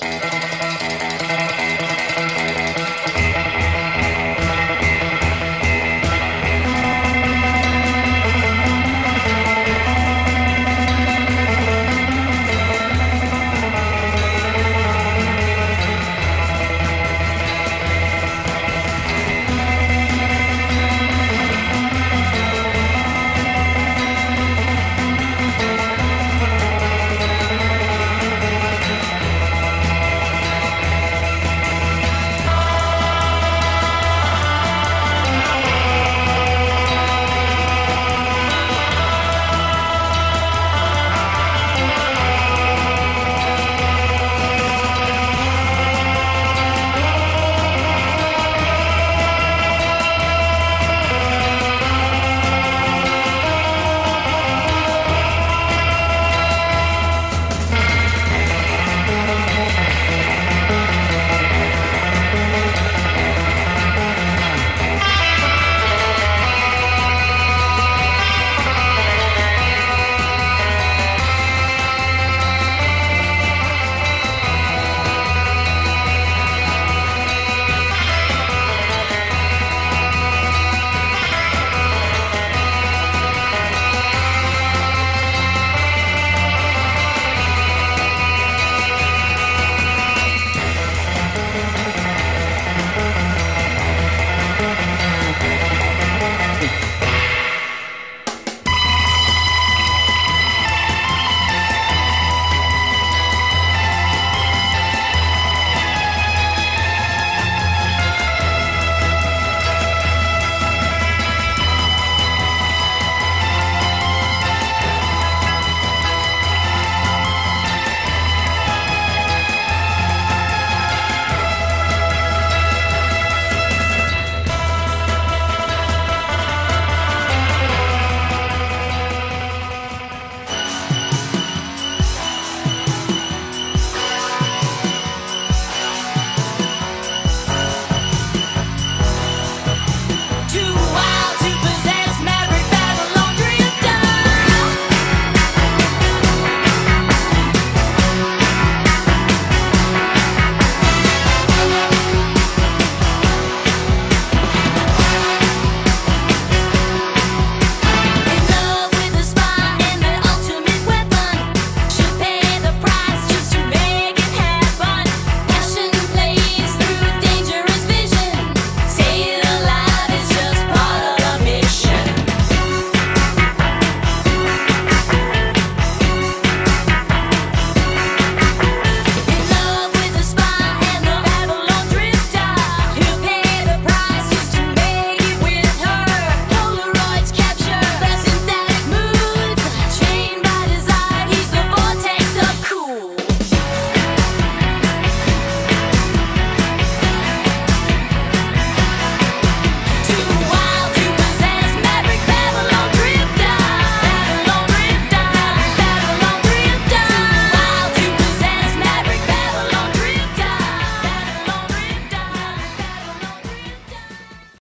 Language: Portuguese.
Música